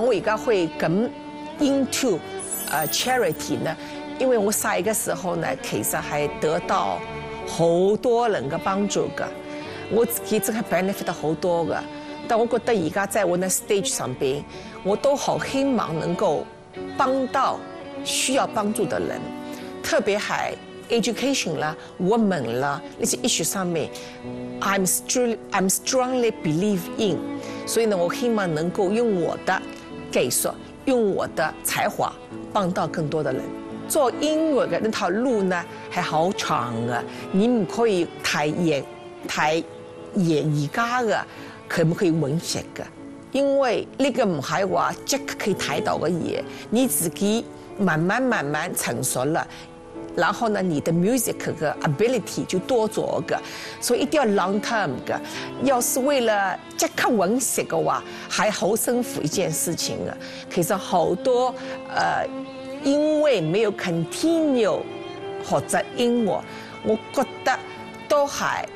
我而家會咁 into 誒 charity 呢？因為我細嘅時候呢，其實係得到好多人嘅幫助㗎，我自己真係 benefit 得好多㗎。但我覺得而家在我那 stage 上邊，我都好希望能夠幫到需要幫助的人，特別係 education 啦、women 啦呢些 issue 上面，I'm strong I'm strongly believe in。所以呢，我希望能夠用我的技术，用我的才华帮到更多的人。做音乐嘅那条路呢还好长嘅，你唔可以太嚴太嚴而家嘅。可唔可以揾食嘅？因为呢个唔系话即刻可以睇到嘅嘢，你自己慢慢慢慢成熟了，然后呢，你的 music 嘅 ability 就多做个，所以一定要 long term 嘅。要是为了即刻揾食嘅話，係好辛苦一件事情啊。其實好多、呃，因为没有 continue 或者音乐，我觉得都还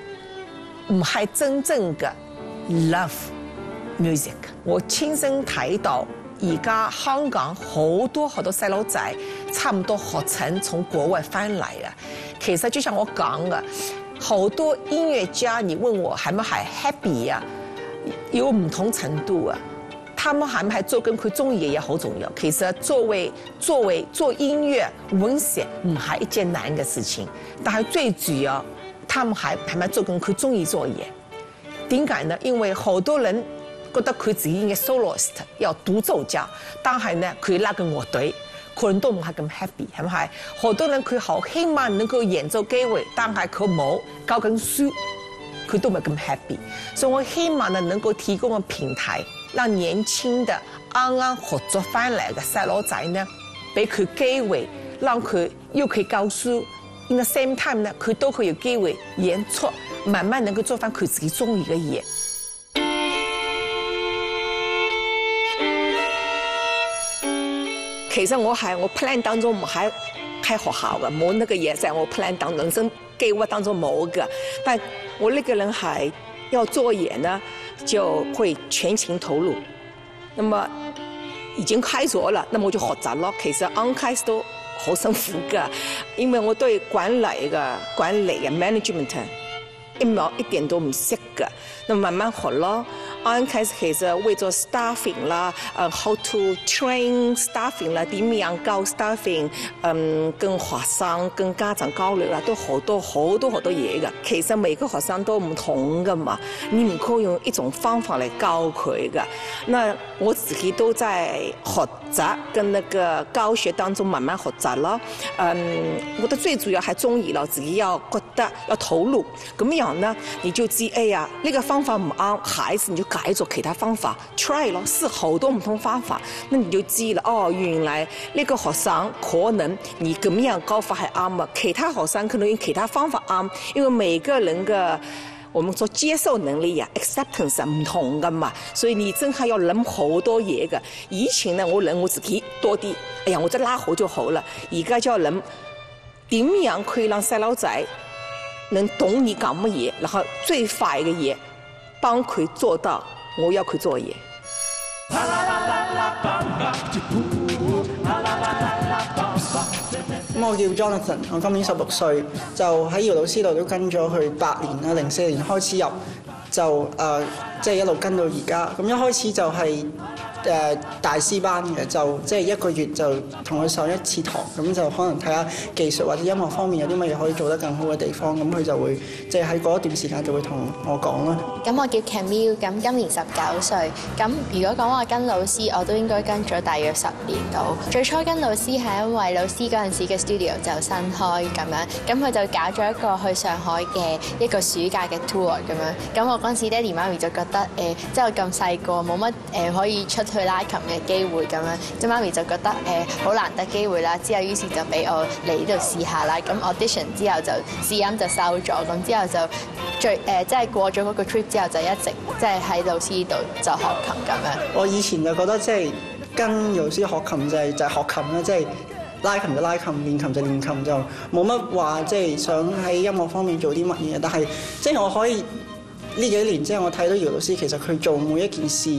唔係真正嘅。Love music，我亲身睇到而家香港好多好多細路仔差唔多學成從國外翻嚟啊！其實就像我講嘅，好多音樂家，你問我係咪係 happy 啊？有唔同程度啊！他們係唔係做緊佢中意嘅嘢好重要。其实作为作为做音乐、文学唔系一件难嘅事情，但系最主要，他們係係咪做緊佢中意做嘢？点解呢？因为好多人覺得佢自己應該 soloist 要獨奏家，但係呢佢拉個樂隊，可能都唔係咁 happy，係咪？好多人佢好希望能夠演奏機會，但係佢冇教緊書，佢都唔係咁 happy。所以我希望呢能夠提供個平台，讓年輕的啱啱學咗翻嚟嘅細路仔呢，俾佢機會，讓佢又可以教書，in the same time 呢佢都可以有機會演出。慢慢能夠做翻佢自己中意嘅嘢。其实我还我 plan 当中唔係開學校嘅，冇那个嘢在我 plan 当中，人生計劃當中冇嘅。但我呢个人还要做嘢呢，就会全情投入。那么已经开咗了，那么我就學習咯。其实刚开始都好辛苦嘅，因为我对管理嘅管理嘅 management。一秒一點都唔識㗎，那慢慢學咯。啱開始其實為咗 staffing 啦，誒 how to train staffing 啦，點樣教 staffing，嗯，跟學生、跟家長交流啦，都好多好多好多嘢㗎。其實每個學生都唔同㗎嘛，你唔可以用一種方法嚟教佢㗎。那我自己都在學習跟那個教學當中慢慢學習咯。嗯，我覺得最主要係中意咯，自己要覺得要投入，咁樣呢，你就知哎呀，那个方法唔啱，孩子你就改咗其他方法，try 咯，試好多唔同方法，那你就知了。哦，原来呢个学生可能你咁样教法係啱啊，其他学生可能用其他方法啱，因为每个人嘅我们说接受能力呀，acceptance 唔同噶嘛，所以你真系要谂好多嘢噶。以前呢，我谂我自己多啲，哎呀，我再拉好就好了。而家就要諗點樣可以讓細路仔能懂你講乜嘢，然後最快嘅嘢。幫佢做到，我要佢做嘢。咁我叫 Jonathan，我今年十六歲，就喺姚老師度都跟咗佢八年啦，零四年開始入，就誒即係一路跟到而家。咁一開始就係、誒、大師班嘅就即係一個月就同佢上一次堂，咁就可能睇下技術或者音樂方面有啲乜嘢可以做得更好嘅地方，咁佢就會即係喺嗰一段時間就會同我講啦。咁我叫 Camille，咁今年十九歲。咁如果講話跟老師，我都應該跟咗大約十年到。最初跟老師係因為老師嗰陣時嘅 studio 就新開咁樣，咁佢就搞咗一個去上海嘅一個暑假嘅 tour 咁樣。咁我嗰陣時爹哋媽咪就覺得誒，即係我咁細個冇乜誒可以出。去拉琴嘅機會咁樣，即媽咪就覺得誒好、難得機會啦，之後於是就俾我嚟呢度試下啦。咁 audition 之後就試音就收咗，咁之後就最誒即係過咗嗰個 trip 之後就一直即係喺老師度就學琴咁樣。我以前就覺得即係跟老師學琴就係、就係、是、學琴啦，即、就、係、拉琴就拉琴，練琴就練琴，就冇乜話即係想喺音樂方面做啲乜嘢。但係即係我可以呢幾年即係、我睇到姚老師其實佢做每一件事。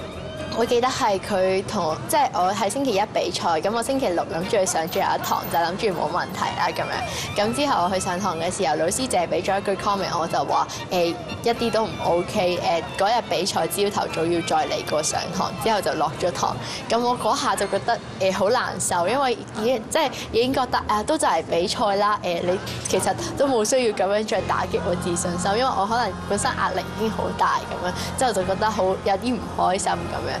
我記得係佢同即係我喺星期一比賽，咁我星期六諗住去上最後一堂，就諗住冇問題啦咁樣。咁之後我去上堂嘅時候，老師淨係俾咗一句 comment，我就話誒、欸、一啲都唔 OK，誒嗰日比賽朝頭早要再嚟過上堂，之後就落咗堂。咁我嗰下就覺得誒好難受，因為已經即係已經覺得啊都就係比賽啦，誒你其實都冇需要咁樣再打擊我自信心，因為我可能本身壓力已經好大咁樣，之後就覺得好有啲唔開心咁樣。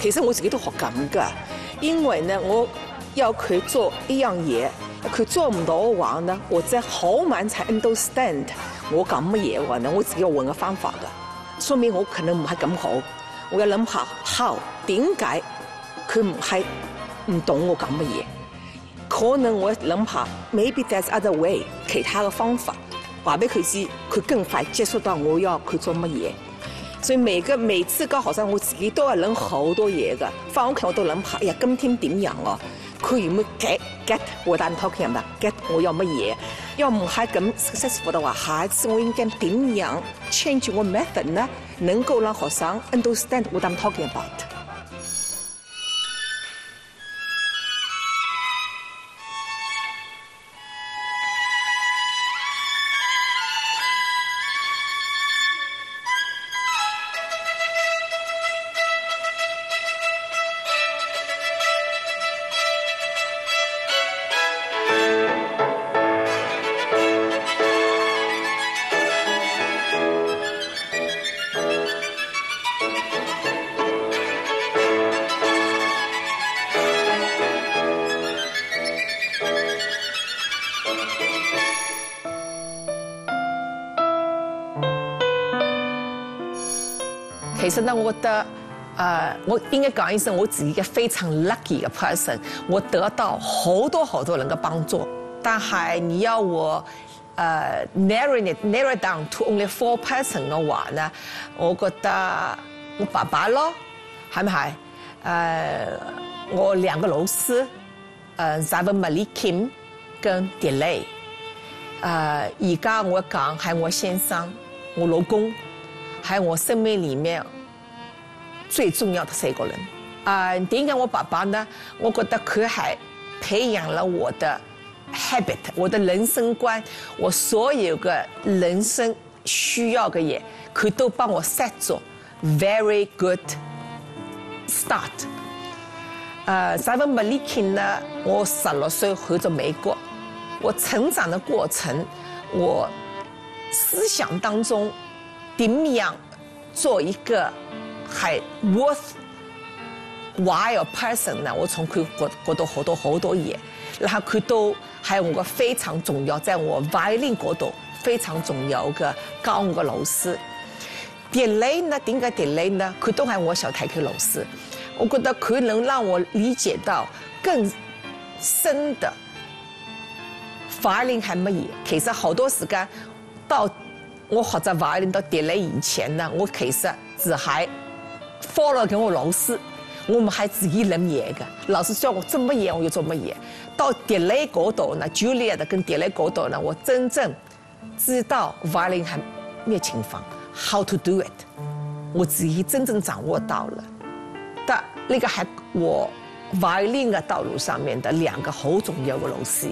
其實我自己都學緊㗎，因為呢，我要佢做一樣嘢，佢做唔到嘅話呢，我真好難才 understand 我講乜嘢話呢，我自己要揾個方法㗎，說明我可能唔係咁好，我要諗下 how 點解佢唔係唔懂我講乜嘢，可能我諗下 maybe there's other way 其他嘅方法話俾佢知，佢更快接觸到我要佢做乜嘢。所以每个每次教學生我自己都要谂好多嘢噶，翻屋企我都谂下，哎呀，今天點樣啊？佢有冇 get get 我但 talking 嘛？get 我要乜嘢？要唔係咁 successful 嘅话，下一次我应该点样 change 我 method 呢？能够让学生 understand what I'm talking about。其實呢，我觉得，誒，我應該講一声我自己一个非常 lucky 嘅 person，我得到好多好多人嘅幫助。但係你要我，誒，narrow it narrow down to only four person 嘅話呢，我覺得我爸爸咯，係咪係？誒，我兩個老師，誒，Zavan Malikim 跟 Delay，誒，而家我講係我先生，我老公。喺我生命里面最重要的三个人。啊，點解我爸爸呢？我覺得佢係培養了我的 habit，我的人生觀，我所有的人生需要嘅嘢，佢都幫我 set 咗 very good start。啊，Simon Malikin 呢？我十六歲去咗美國，我成長的過程，我思想當中。點樣做一個係 worthwhile person 呢？我從佢嗰嗰度學到好多嘢，然後佢都係我個非常重要，在我 violin 嗰度非常重要嘅教我嘅老師。Delay 呢？點解 Delay 呢？佢都係我小提琴老師。我覺得佢能讓我理解到更深的 violin 係乜嘢。其實好多時間到。我學習 violin 到 Delay 以前呢，我其實只係 follow 緊我老师，我们还自己諗嘢嘅。老师叫我怎么演，我就怎么演。到 Delay 嗰度呢，Juliet 跟 Delay 嗰度呢，我真正知道 violin 係咩情況，how to do it，我自己真正掌握到了。但呢個係我 violin 的道路上面的两个好重要的老师，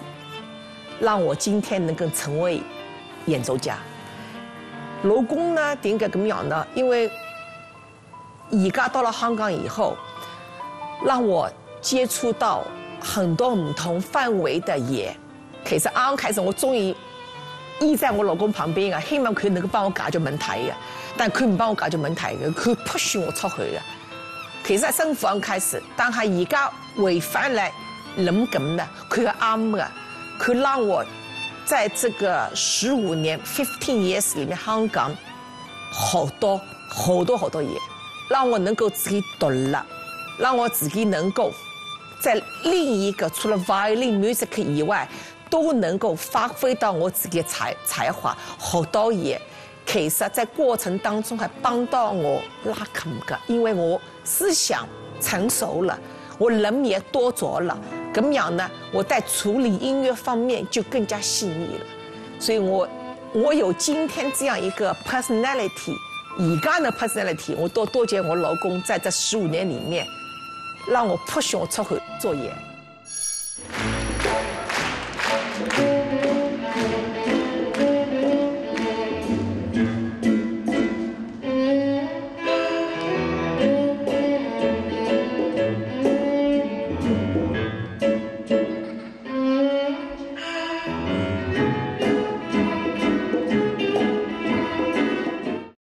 让我今天能够成为演奏家。老公呢，点解咁样呢？因为而家到了香港以后，让我接触到很多唔同范围的嘢。其實啱啱開始，我终于依在我老公旁邊啊，希望佢能夠幫我解決問題嘅。但佢唔幫我解決問題嘅，佢 push 我出去嘅。其實辛苦啱開始，但係而家回翻嚟諗咁呢，佢係啱嘅。佢讓我在這個十五年 fifteen years 里面，香港好多好多好多嘢，让我能够自己独立，让我自己能够在另一个除了 violin music 以外。都能够发挥到我自己的才才华，好多嘢。其實，在过程当中还帮到我拉琴嘅，因为我思想成熟了，我人也多着了。咁样呢，我在处理音乐方面就更加细腻了。所以我我有今天这样一个 personality，而家嘅 personality，我多多謝我老公在这十五年里面，让我 push 我出去做嘢。